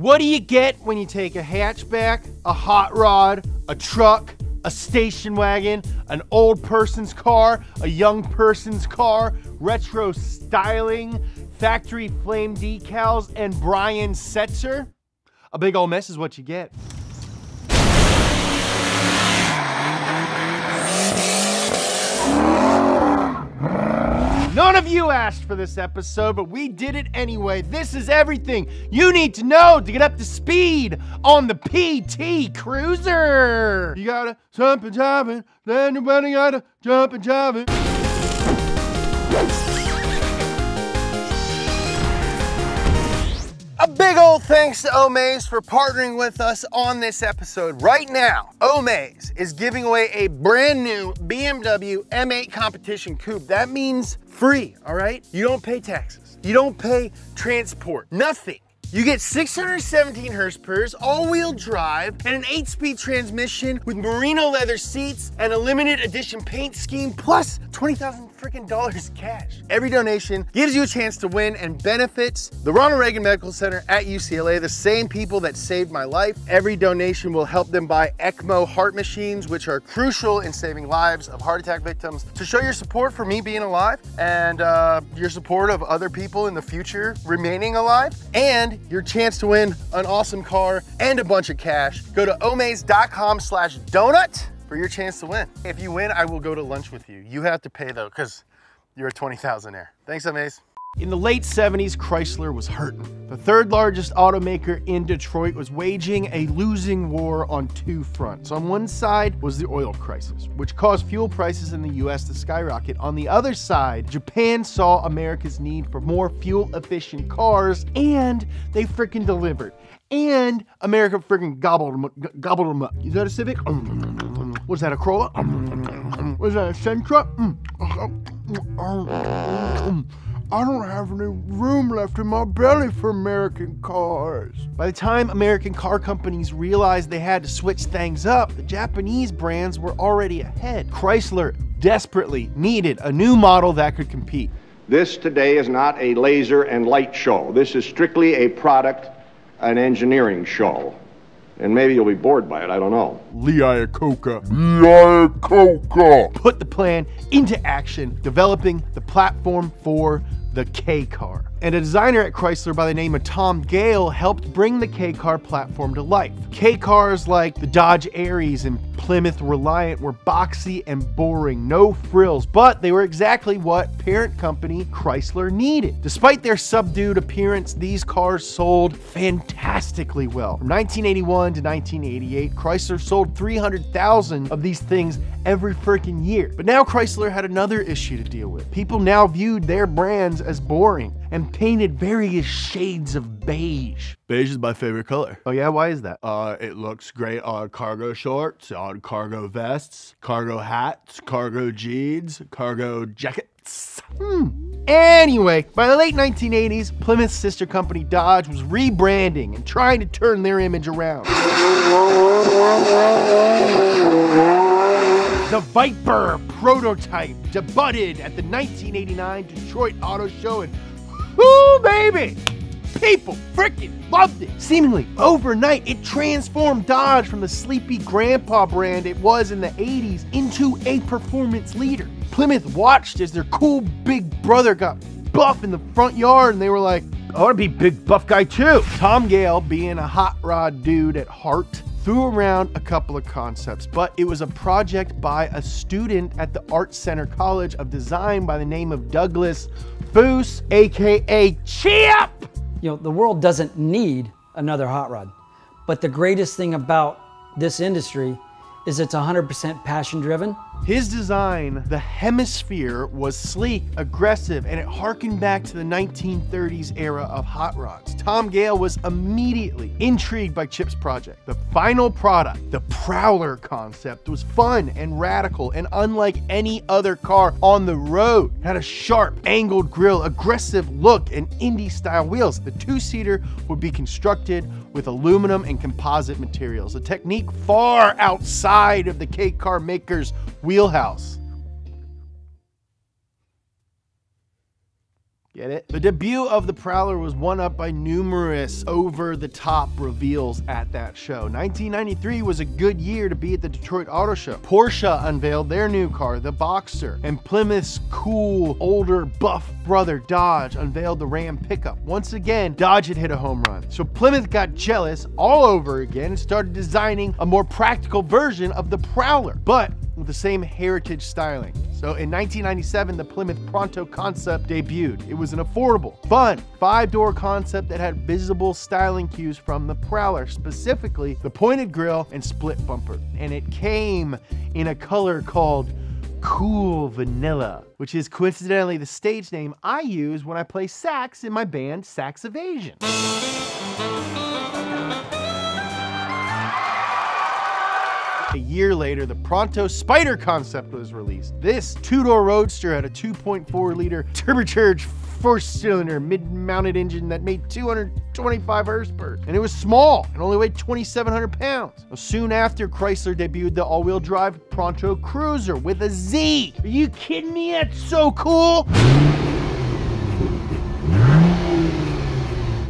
What do you get when you take a hatchback, a hot rod, a truck, a station wagon, an old person's car, a young person's car, retro styling, factory flame decals, and Brian Setzer? A big old mess is what you get. None of you asked for this episode, but we did it anyway. This is everything you need to know to get up to speed on the PT Cruiser. You gotta jump and jive it, then you gotta jump and jive it. A big old thanks to Omaze for partnering with us on this episode. Right now, Omaze is giving away a brand new BMW M8 competition coupe. That means free, all right? You don't pay taxes. You don't pay transport, nothing. You get 617 horsepower, all-wheel drive, and an 8-speed transmission with merino leather seats and a limited edition paint scheme, plus 20,000 freaking dollars cash. Every donation gives you a chance to win and benefits the Ronald Reagan Medical Center at UCLA, the same people that saved my life. Every donation will help them buy ECMO heart machines, which are crucial in saving lives of heart attack victims. To show your support for me being alive and uh, your support of other people in the future remaining alive, and your chance to win an awesome car and a bunch of cash, go to omaze.com slash donut for your chance to win. If you win, I will go to lunch with you. You have to pay though, because you're a 20,000 air. Thanks, Omaze. In the late 70s, Chrysler was hurting. The third largest automaker in Detroit was waging a losing war on two fronts. On one side was the oil crisis, which caused fuel prices in the US to skyrocket. On the other side, Japan saw America's need for more fuel efficient cars, and they freaking delivered. And America freaking gobbled them, gobbled them up. Is that a Civic? Was that a Corolla? Was that a Sentra? I don't have any room left in my belly for American cars. By the time American car companies realized they had to switch things up, the Japanese brands were already ahead. Chrysler desperately needed a new model that could compete. This today is not a laser and light show. This is strictly a product, an engineering show. And maybe you'll be bored by it, I don't know. Lee Iacocca. Lee Iacocca. Put the plan into action, developing the platform for the K car. And a designer at Chrysler by the name of Tom Gale helped bring the K car platform to life. K cars like the Dodge Aries and Plymouth Reliant were boxy and boring, no frills, but they were exactly what parent company Chrysler needed. Despite their subdued appearance, these cars sold fantastically well. From 1981 to 1988, Chrysler sold 300,000 of these things every freaking year. But now Chrysler had another issue to deal with. People now viewed their brands as boring and painted various shades of beige. Beige is my favorite color. Oh yeah, why is that? Uh, it looks great on cargo shorts, on cargo vests, cargo hats, cargo jeans, cargo jackets. Hmm. Anyway, by the late 1980s, Plymouth's sister company Dodge was rebranding and trying to turn their image around. The Viper prototype debuted at the 1989 Detroit Auto Show and whoo baby! People freaking loved it. Seemingly overnight, it transformed Dodge from the sleepy grandpa brand it was in the 80s into a performance leader. Plymouth watched as their cool big brother got buff in the front yard and they were like, I want to be big buff guy too. Tom Gale, being a hot rod dude at heart, threw around a couple of concepts, but it was a project by a student at the Art Center College of Design by the name of Douglas Foose, aka Chip. You know, the world doesn't need another hot rod, but the greatest thing about this industry is it's 100% passion driven. His design, the Hemisfear, was sleek, aggressive, and it harkened back to the 1930s era of hot rods. Tom Gale was immediately intrigued by Chip's project. The final product, the Prowler concept, was fun and radical and unlike any other car on the road. It had a sharp, angled grille, aggressive look, and Indy style wheels. The two-seater would be constructed with aluminum and composite materials, a technique far outside of the K car maker's wheelhouse. Get it? The debut of the Prowler was one up by numerous over the top reveals at that show. 1993 was a good year to be at the Detroit Auto Show. Porsche unveiled their new car, the Boxster, and Plymouth's cool, older, buff brother Dodge unveiled the Ram pickup. Once again, Dodge had hit a home run. So Plymouth got jealous all over again and started designing a more practical version of the Prowler. But with the same heritage styling. So in 1997, the Plymouth Pronto concept debuted. It was an affordable, fun, five-door concept that had visible styling cues from the Prowler, specifically the pointed grille and split bumper. And it came in a color called Cool Vanilla, which is coincidentally the stage name I use when I play sax in my band Sax Evasion. A year later, the Pronto Spider concept was released. This two-door roadster had a 2.4 liter turbocharged four-cylinder mid-mounted engine that made 225 horsepower, and it was small and only weighed 2,700 pounds. soon after, Chrysler debuted the all-wheel drive Pronto Cruizer with a Z. Are you kidding me? That's so cool.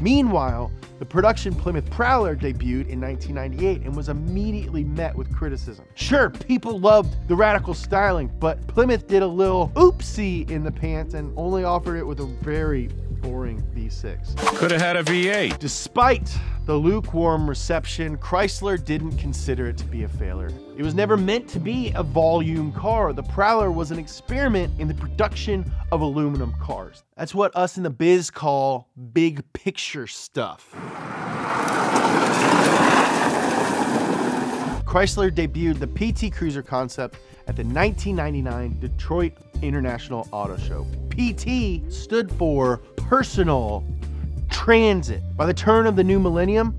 Meanwhile, the production Plymouth Prowler debuted in 1998 and was immediately met with criticism. Sure, people loved the radical styling, but Plymouth did a little oopsie in the pants and only offered it with a very boring V6. Could have had a V8. Despite the lukewarm reception, Chrysler didn't consider it to be a failure. It was never meant to be a volume car. The Prowler was an experiment in the production of aluminum cars. That's what us in the biz call big picture stuff. Chrysler debuted the PT Cruiser concept at the 1999 Detroit International Auto Show. PT stood for Personal Transit. By the turn of the new millennium,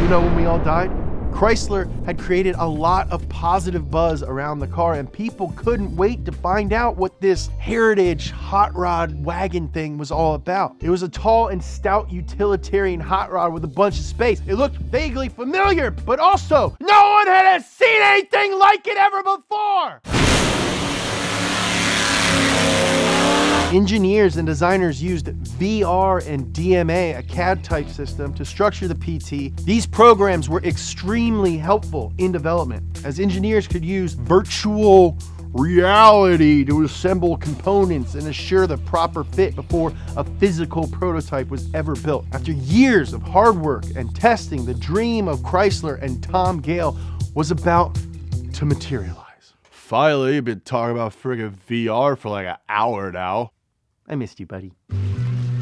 you know when we all died? Chrysler had created a lot of positive buzz around the car, and people couldn't wait to find out what this heritage hot rod wagon thing was all about. It was a tall and stout utilitarian hot rod with a bunch of space. It looked vaguely familiar, but also no one had seen anything like it ever before. Engineers and designers used VR and DMA, a CAD type system, to structure the PT. These programs were extremely helpful in development, as engineers could use virtual reality to assemble components and assure the proper fit before a physical prototype was ever built. After years of hard work and testing, the dream of Chrysler and Tom Gale was about to materialize. Finally, you've been talking about friggin' VR for like an hour now. I missed you, buddy.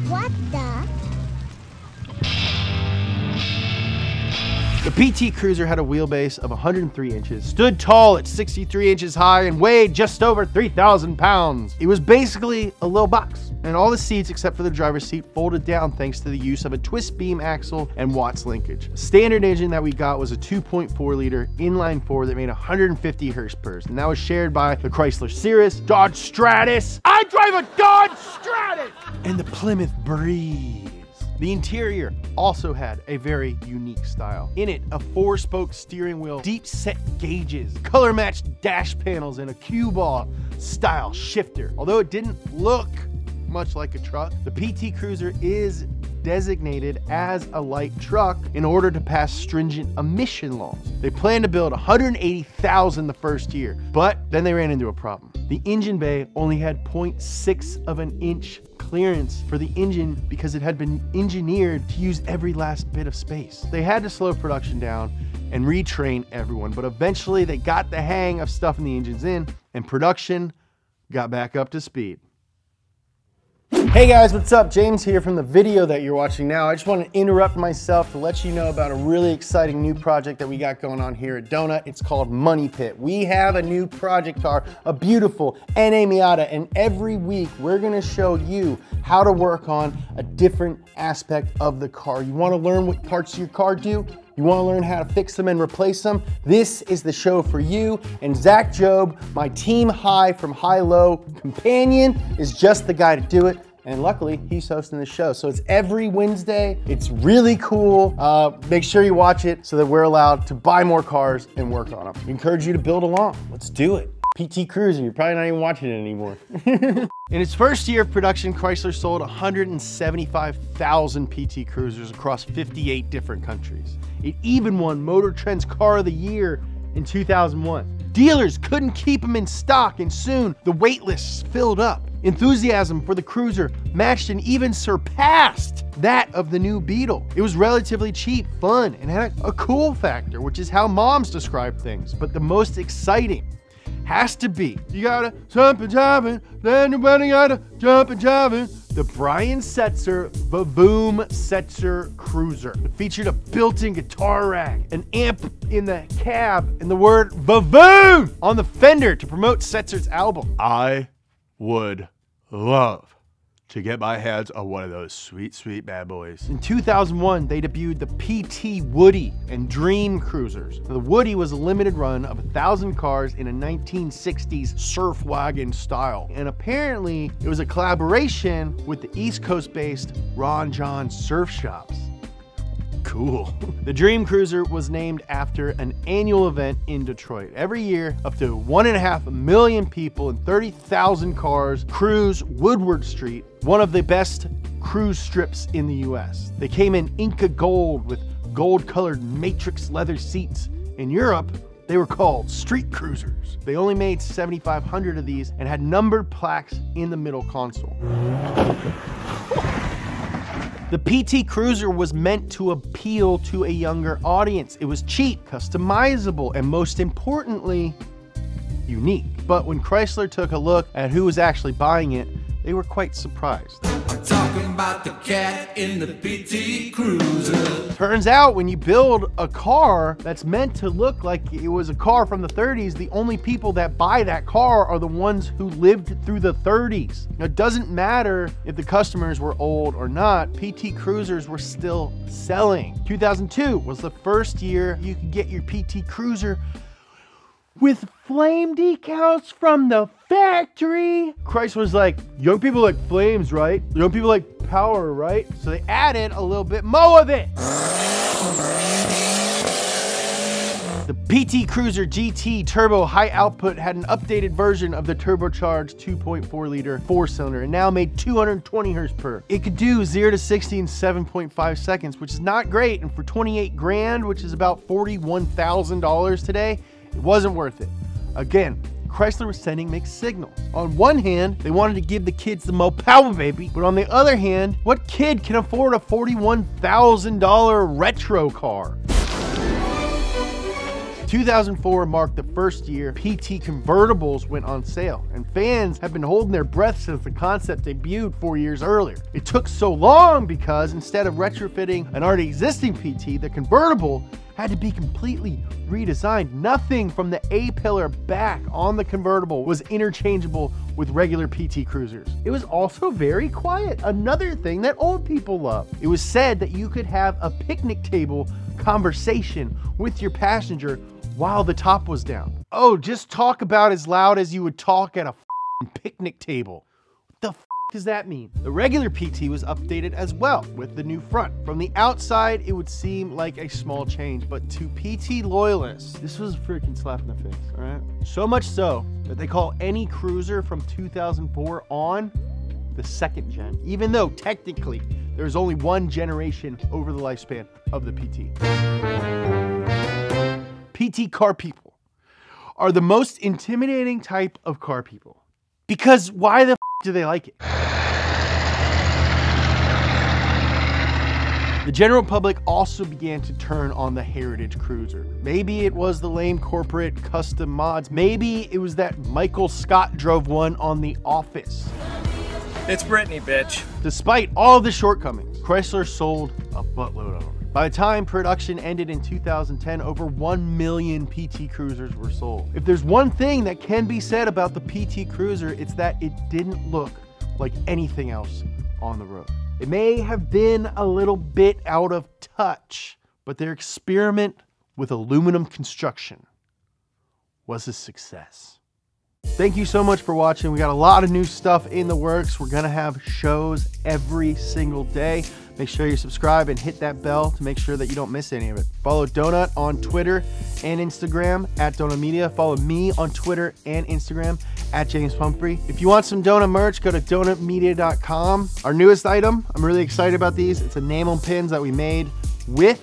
What the? PT Cruiser had a wheelbase of 103 inches, stood tall at 63 inches high, and weighed just over 3,000 pounds. It was basically a little box, and all the seats except for the driver's seat folded down thanks to the use of a twist beam axle and Watts linkage. Standard engine that we got was a 2.4 liter inline four that made 150 horsepower, and that was shared by the Chrysler Cirrus, Dodge Stratus. I drive a Dodge Stratus! And the Plymouth Breeze. The interior also had a very unique style. In it, a four spoke steering wheel, deep set gauges, color matched dash panels, and a cue ball style shifter. Although it didn't look much like a truck, the PT Cruiser is designated as a light truck in order to pass stringent emission laws. They planned to build 180,000 the first year, but then they ran into a problem. The engine bay only had 0.6 of an inch clearance for the engine because it had been engineered to use every last bit of space. They had to slow production down and retrain everyone, but eventually they got the hang of stuffing the engines in and production got back up to speed. Hey guys, what's up? James here from the video that you're watching now. I just want to interrupt myself to let you know about a really exciting new project that we got going on here at Donut. It's called Money Pit. We have a new project car, a beautiful NA Miata, and every week we're gonna show you how to work on a different aspect of the car. You wanna learn what parts of your car do? You wanna learn how to fix them and replace them? This is the show for you. And Zach Jobe, my team high from High Low companion, is just the guy to do it. And luckily, he's hosting the show. So it's every Wednesday. It's really cool. Uh, make sure you watch it so that we're allowed to buy more cars and work on them. We encourage you to build along. Let's do it. PT Cruiser, you're probably not even watching it anymore. In its first year of production, Chrysler sold 175,000 PT Cruisers across 58 different countries. It even won Motor Trend's Car of the Year in 2001. Dealers couldn't keep them in stock, and soon the wait lists filled up. Enthusiasm for the Cruiser matched and even surpassed that of the new Beetle. It was relatively cheap, fun, and had a cool factor, which is how moms describe things. But the most exciting has to be you gotta jump and jiving, then you gotta jump and jiving. The Brian Setzer Vavoom Setzer Cruiser. It featured a built-in guitar rack, an amp in the cab, and the word Vavoom on the fender to promote Setzer's album. I would love to get my hands on one of those sweet, sweet bad boys. In 2001, they debuted the PT Woody and Dream Cruisers. The Woody was a limited run of a thousand cars in a 1960s surf wagon style. And apparently, it was a collaboration with the East Coast based Ron Jon Surf Shops. Cool. The Dream Cruiser was named after an annual event in Detroit. Every year, up to one and a half million people and 30,000 cars cruise Woodward Street, one of the best cruise strips in the US. They came in Inca gold with gold colored matrix leather seats. In Europe, they were called street cruisers. They only made 7,500 of these and had numbered plaques in the middle console. The PT Cruiser was meant to appeal to a younger audience. It was cheap, customizable, and most importantly, unique. But when Chrysler took a look at who was actually buying it, they were quite surprised. About the cat in the PT Cruiser. Turns out when you build a car that's meant to look like it was a car from the 30s, the only people that buy that car are the ones who lived through the 30s. Now, it doesn't matter if the customers were old or not, PT Cruisers were still selling. 2002 was the first year you could get your PT Cruiser with flame decals from the factory. Christ was like, young people like flames, right? Young people like power, right? So they added a little bit more of it. The PT Cruiser GT Turbo High Output had an updated version of the turbocharged 2.4 liter four cylinder and now made 220 horse per. It could do 0 to 60 in 7.5 seconds, which is not great. And for 28 grand, which is about $41,000 today, it wasn't worth it. Again, Chrysler was sending mixed signals. On one hand, they wanted to give the kids the Mo Power baby, but on the other hand, what kid can afford a $41,000 retro car? 2004 marked the first year PT convertibles went on sale, and fans have been holding their breath since the concept debuted four years earlier. It took so long because instead of retrofitting an already existing PT, the convertible had to be completely redesigned. Nothing from the A pillar back on the convertible was interchangeable with regular PT Cruisers. It was also very quiet, another thing that old people love. It was said that you could have a picnic table conversation with your passenger while the top was down. Oh, just talk about as loud as you would talk at a picnic table. Does that mean? The regular PT was updated as well with the new front. From the outside, it would seem like a small change, but to PT loyalists, this was a freaking slap in the face, all right? So much so that they call any cruiser from 2004 on the second gen, even though technically there's only one generation over the lifespan of the PT. PT car people are the most intimidating type of car people. Because why the do they like it? The general public also began to turn on the Heritage Cruiser. Maybe it was the lame corporate custom mods. Maybe it was that Michael Scott drove one on The Office. It's Britney, bitch. Despite all the shortcomings, Chrysler sold a buttload of them. By the time production ended in 2010, over 1 million PT Cruisers were sold. If there's one thing that can be said about the PT Cruiser, it's that it didn't look like anything else on the road. It may have been a little bit out of touch, but their experiment with aluminum construction was a success. Thank you so much for watching. We got a lot of new stuff in the works. We're gonna have shows every single day. Make sure you subscribe and hit that bell to make sure that you don't miss any of it. Follow Donut on Twitter and Instagram at Donut Media. Follow me on Twitter and Instagram at James Pumphrey. If you want some Donut merch, go to donutmedia.com. Our newest item, I'm really excited about these. It's a enamel pins that we made with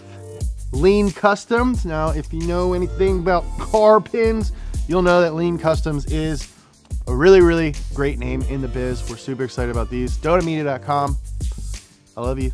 Lean Customs. Now, if you know anything about car pins, you'll know that Lean Customs is a really, really great name in the biz. We're super excited about these. DonutMedia.com. I love you.